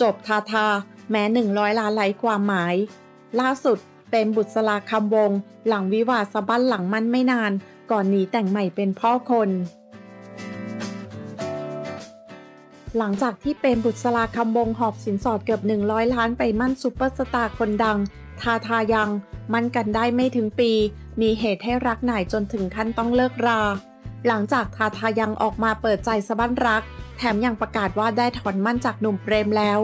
จบทาทา แม้ 100 ล้านไร้ความหมาย ล่าสุดเปรม บุษราคัมวงษ์ หลังวิวาห์สะบั้นหลังหมั้นไม่นาน ก่อนหนีแต่งใหม่เป็นพ่อคน หลังจากที่เปรม บุษราคัมวงษ์หอบสินสอดเกือบ 100 ล้านไปหมั้นซูเปอร์สตาร์คนดัง ทาทายัง หมั้นกันได้ไม่ถึงปี มีเหตุให้รักหน่ายจนถึงขั้นต้องเลิกรา หลังจากทาทายังออกมาเปิดใจสะบั้นรัก แถมยังประกาศว่าได้ถอนมั่นจากหนุ่มเปรมแล้ว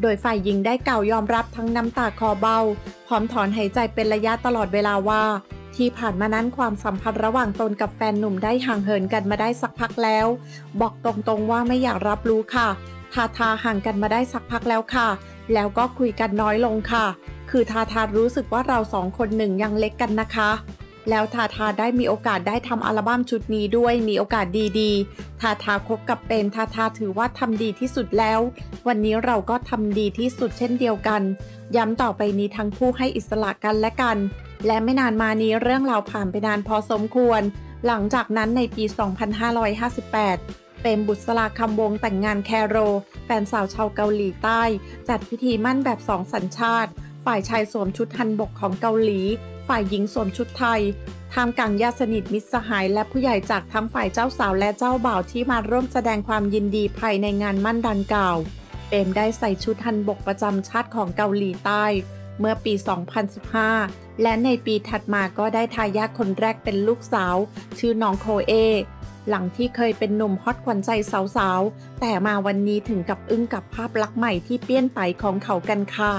โดยฝ่ายหญิงได้กล่าวยอมรับทั้งน้ำตาคอเบา พร้อมถอนหายใจเป็นระยะตลอดเวลาว่า ที่ผ่านมานั้นความสัมพันธ์ระหว่างตนกับแฟนหนุ่มได้ห่างเหินกันมาได้สักพักแล้ว บอกตรงๆว่าไม่อยากรับรู้ค่ะทาทาห่างกันมาได้สักพักแล้วค่ะ แล้วก็คุยกันน้อยลงค่ะ คือทาทารู้สึกว่าเราสองคนหนึ่งยังเล็กกันนะคะ แล้วทาทาได้มีโอกาสได้ทำอัลบั้มชุดนี้ด้วยมีโอกาสดีๆ ทาทาคบกับเปรมทาทาถือว่าทำดีที่สุดแล้ว วันนี้เราก็ทำดีที่สุดเช่นเดียวกัน ย้ำต่อไปนี้ทั้งคู่ให้อิสระกันและกัน และไม่นานมานี้เรื่องราวผ่านไปนานพอสมควร หลังจากนั้นในปี 2558เป็นบุษราคำวงแต่งงานแคโร แฟนสาวชาวเกาหลีใต้ จัดพิธีมั่นแบบสองสัญชาติ ฝ่ายชายสวมชุดฮันบกของเกาหลี ฝ่ายหญิงสวมชุดไทยท่ามกลางญาติสนิทมิตรสหายและผู้ใหญ่จากทั้งฝ่ายเจ้าสาวและเจ้าบ่าวที่มาร่วมแสดงความยินดีภายในงานมั่นดังกล่าวเปรมได้ใส่ชุดฮันบกประจำชาติของเกาหลีใต้ เมื่อปี 2015 และในปีถัดมาก็ได้ทายาทคนแรกเป็นลูกสาว ชื่อน้องโคเอ หลังที่เคยเป็นหนุ่มฮอตขวัญใจสาวๆ แต่มาวันนี้ถึงกับอึ้งกับภาพลักษณ์ใหม่ที่เปลี่ยนไปของเขากันค่ะ